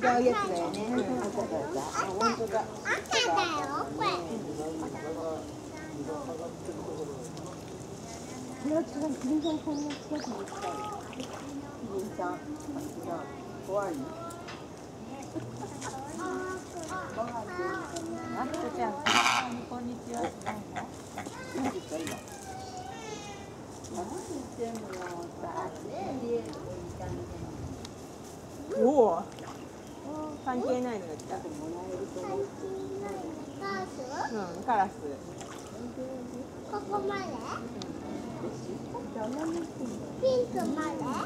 違うやつだよね。本当だ。赤だよこれこれは違う、キリンさんこんな近くに来たの。キリンさん、あ、違う。怖い。あきこちゃん、こんにちは。何ですか今。おお。関係ないのが来た。カラスうん、カラス。ここまで？ピンクまで？